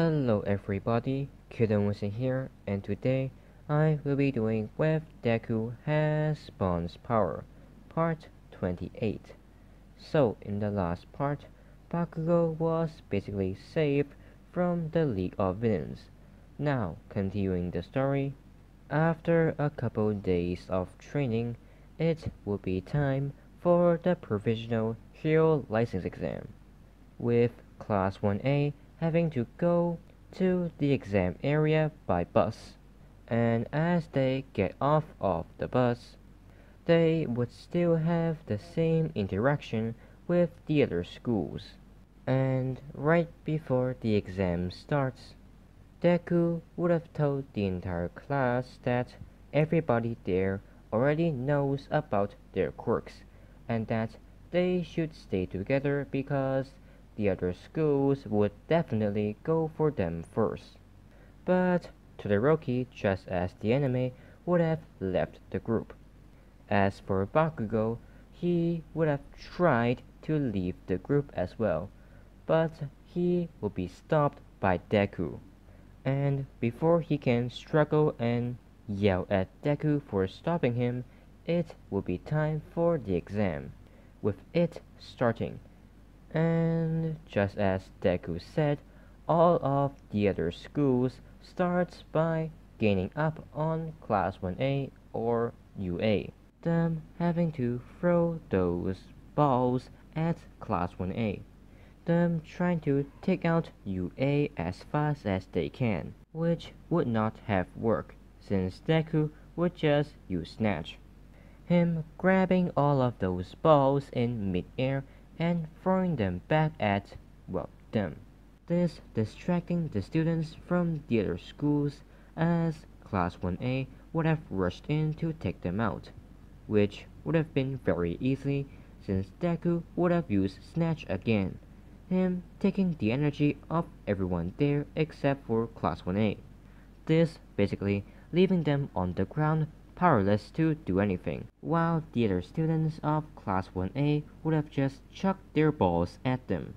Hello everybody, Winson here, and today I will be doing Web Deku has Ban's Power, part 28. So in the last part, Bakugo was basically saved from the League of Villains. Now, continuing the story, after a couple days of training, it will be time for the Provisional Hero License Exam, with Class 1A having to go to the exam area by bus, and as they get off of the bus, they would still have the same interaction with the other schools. And right before the exam starts, Deku would have told the entire class that everybody there already knows about their quirks and that they should stay together because the other schools would definitely go for them first. But Todoroki, just as the anime, would have left the group. As for Bakugo, he would have tried to leave the group as well, but he will be stopped by Deku. And before he can struggle and yell at Deku for stopping him, it will be time for the exam, with it starting. And just as Deku said, all of the other schools starts by gaining up on Class 1A or UA, them having to throw those balls at Class 1A, them trying to take out UA as fast as they can, which would not have worked since Deku would just use Snatch. Him grabbing all of those balls in midair and throwing them back at, well, them. This distracting the students from the other schools as Class 1A would have rushed in to take them out, which would have been very easy since Deku would have used Snatch again, him taking the energy of everyone there except for Class 1A. This basically leaving them on the ground powerless to do anything, while the other students of Class 1A would have just chucked their balls at them.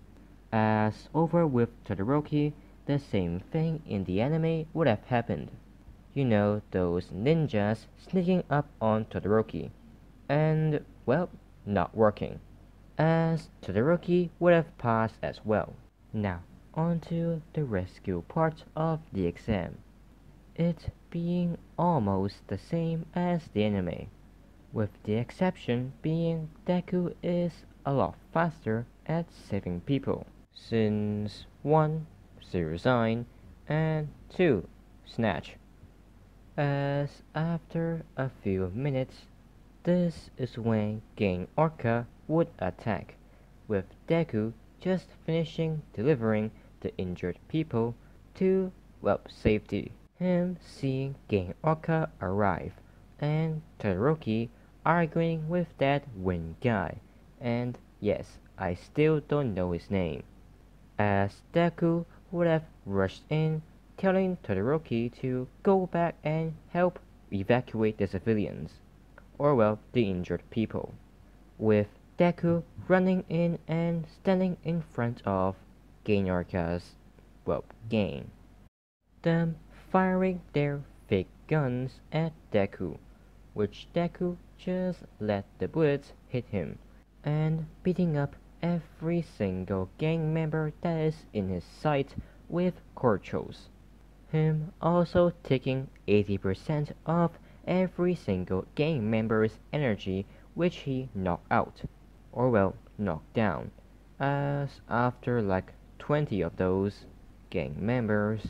As over with Todoroki, the same thing in the anime would have happened. You know, those ninjas sneaking up on Todoroki, and, well, not working, as Todoroki would have passed as well. Now, onto the rescue part of the exam it being almost the same as the anime, with the exception being Deku is a lot faster at saving people, since 1. Zero Sign, and 2. Snatch. As after a few minutes, this is when Gang Orca would attack, with Deku just finishing delivering the injured people to, well, safety him seeing Orca arrive, and Todoroki arguing with that Wind guy, and yes, I still don't know his name. As Deku would have rushed in, telling Todoroki to go back and help evacuate the civilians, or well, the injured people, with Deku running in and standing in front of Gang Orca's, well, gang. Them firing their fake guns at Deku, which Deku just let the bullets hit him, and beating up every single gang member that is in his sight with Courechouse. Him also taking 80% of every single gang member's energy which he knocked out, or well, knocked down, as after like 20 of those gang members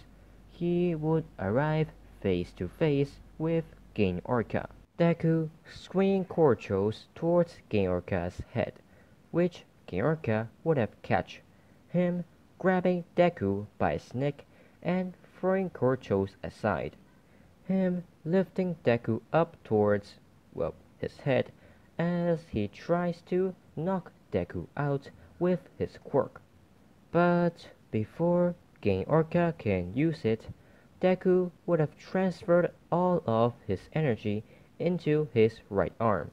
he would arrive face to face with Gang Orca. Deku swinging Courechouse towards Gang Orca's head, which Gang Orca would have catch, him grabbing Deku by his neck and throwing Courechouse aside, him lifting Deku up towards, well, his head as he tries to knock Deku out with his quirk. But before Gang Orca can use it, Deku would have transferred all of his energy into his right arm.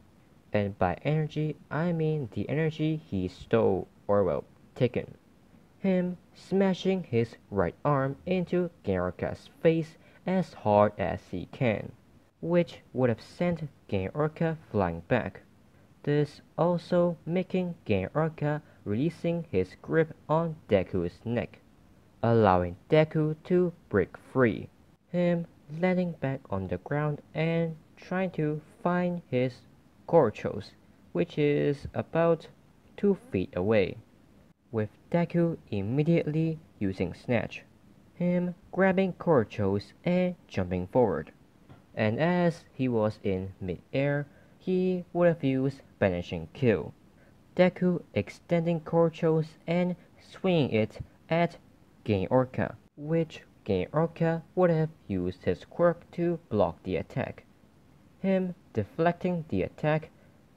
And by energy, I mean the energy he stole or well, taken. him smashing his right arm into Gang Orca's face as hard as he can, which would have sent Gang Orca flying back. This also making Gang Orca releasing his grip on Deku's neck, allowing Deku to break free, him landing back on the ground and trying to find his Courechouse, which is about 2 feet away, with Deku immediately using Snatch, him grabbing Courechouse and jumping forward. And as he was in mid-air, he would have used Vanishing Kill, Deku extending Courechouse and swinging it at Gang Orca, which Gang Orca would have used his quirk to block the attack, him deflecting the attack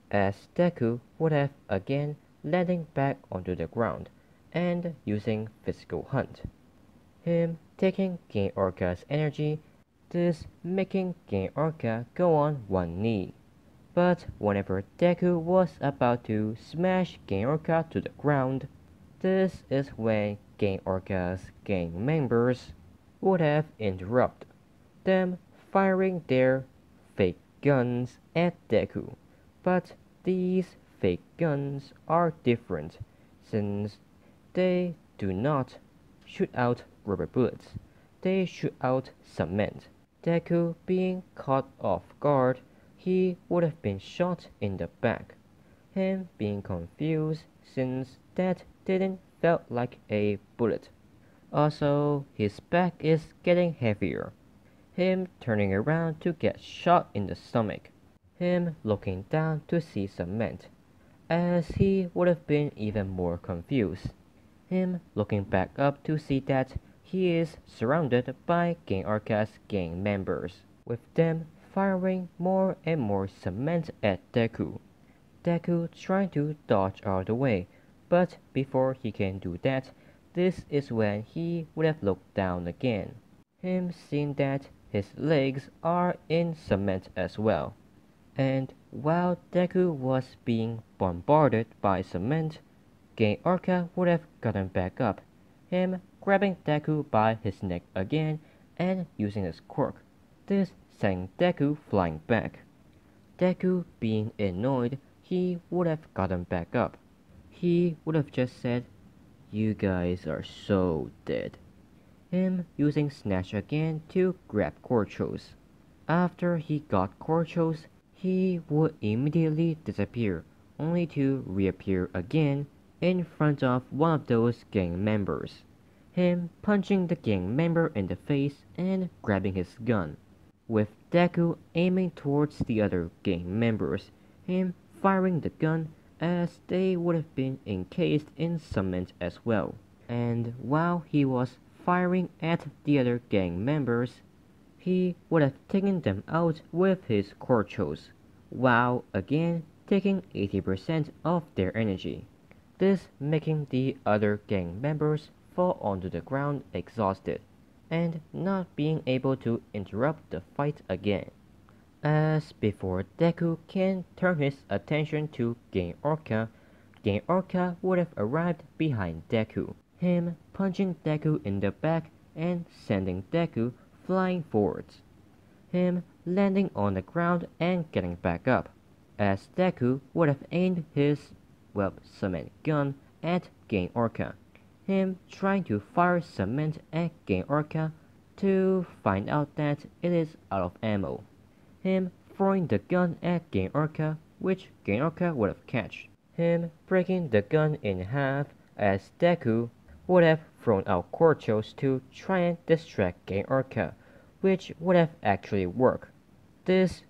as Deku would have again landing back onto the ground and using Physical Hunt, him taking Gang Orca's energy, this making Gang Orca go on one knee. But whenever Deku was about to smash Gang Orca to the ground, this is when Gang Orca's gang members would have interrupted them firing their fake guns at Deku. But these fake guns are different since they do not shoot out rubber bullets, they shoot out cement. Deku being caught off guard he would have been shot in the back. Him being confused since that didn't felt like a bullet. Also, his back is getting heavier. Him turning around to get shot in the stomach. Him looking down to see cement, as he would have been even more confused. Him looking back up to see that he is surrounded by Gang Orca's gang members, with them firing more and more cement at Deku. Deku trying to dodge out of the way, but before he can do that, this is when he would have looked down again. Him seeing that his legs are in cement as well. And while Deku was being bombarded by cement, Gang Orca would have gotten back up, him grabbing Deku by his neck again and using his quirk. This sent Deku flying back. Deku being annoyed, he would have gotten back up. He would have just said, You guys are so dead. Him using Snatch again to grab Courechouse. After he got Courechouse, he would immediately disappear, only to reappear again in front of one of those gang members. Him punching the gang member in the face and grabbing his gun with Deku aiming towards the other gang members, him firing the gun as they would have been encased in cement as well. And while he was firing at the other gang members, he would have taken them out with his Courechouse, while again taking 80% of their energy. This making the other gang members fall onto the ground exhausted and not being able to interrupt the fight again. As before Deku can turn his attention to Gang Orca, Gang Orca would have arrived behind Deku, him punching Deku in the back and sending Deku flying forwards, him landing on the ground and getting back up, as Deku would have aimed his web cement gun at Gang Orca him trying to fire cement at Gang Orca to find out that it is out of ammo. Him throwing the gun at Gang Orca, which Gang Orca would have catched. Him breaking the gun in half as Deku would have thrown out Courechouse to try and distract Gang Orca, which would have actually worked. This,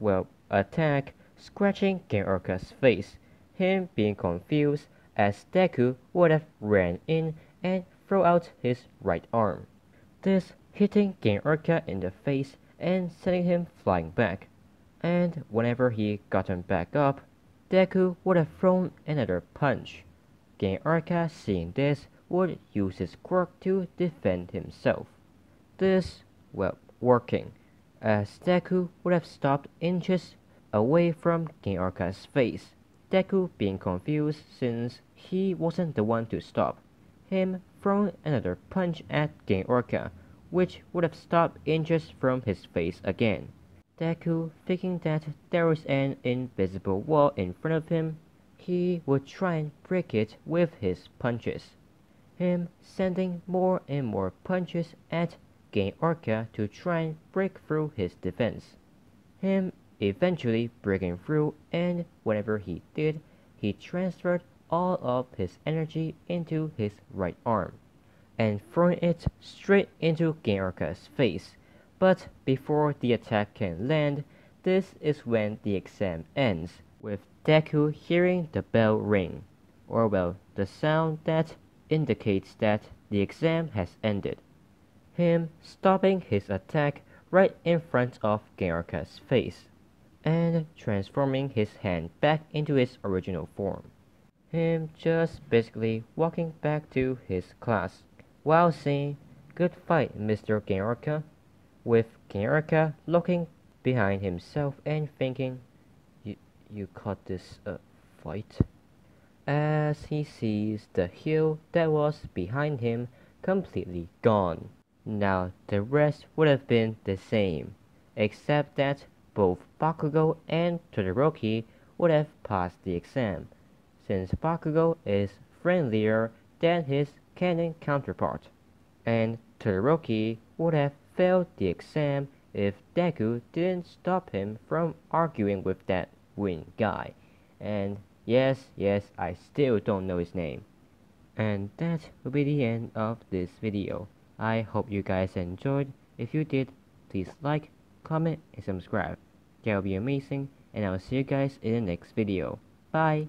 well, attack scratching Gang Orca's face, him being confused as Deku would have ran in and throw out his right arm. This hitting Gang Orca in the face and sending him flying back. And whenever he gotten back up, Deku would have thrown another punch. Gang Orca seeing this would use his quirk to defend himself. This, well, working, as Deku would have stopped inches away from Gang Orca's face. Deku being confused since he wasn't the one to stop, him throwing another punch at Gang Orca, which would have stopped inches from his face again. Deku, thinking that there was an invisible wall in front of him, he would try and break it with his punches, him sending more and more punches at Gang Orca to try and break through his defense, him eventually breaking through and whenever he did, he transferred all of his energy into his right arm and throwing it straight into Gang face. But before the attack can land, this is when the exam ends, with Deku hearing the bell ring, or well, the sound that indicates that the exam has ended. Him stopping his attack right in front of Gang face, and transforming his hand back into its original form. Him just basically walking back to his class while saying, Good fight, Mr. Gang with Gang looking behind himself and thinking, you, you caught this uh, fight? As he sees the hill that was behind him completely gone. Now the rest would have been the same, except that both Bakugo and Todoroki would have passed the exam, since Bakugo is friendlier than his canon counterpart, and Todoroki would have failed the exam if Deku didn't stop him from arguing with that Win guy. And yes, yes, I still don't know his name. And that will be the end of this video. I hope you guys enjoyed. If you did, please like, comment, and subscribe. That will be amazing, and I'll see you guys in the next video. Bye!